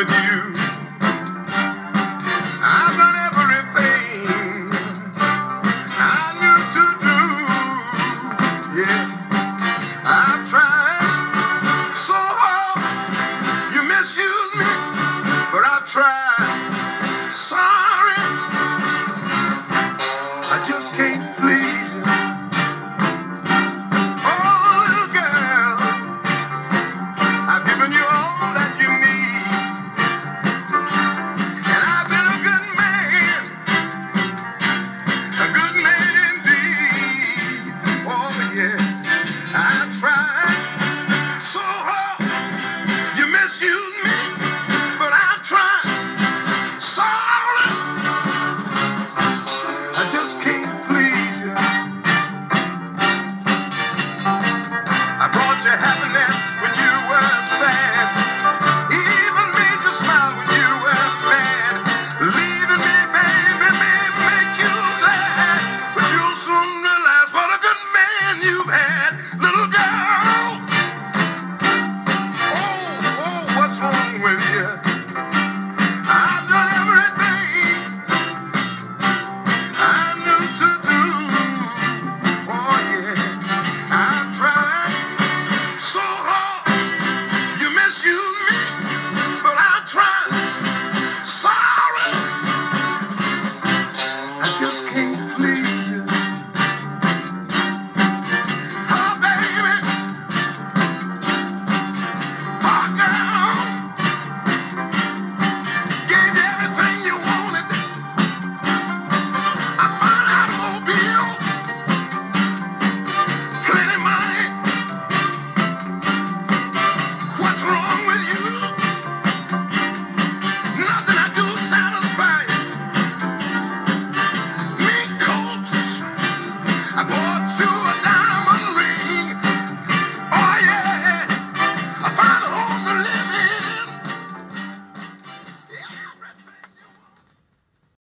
with you.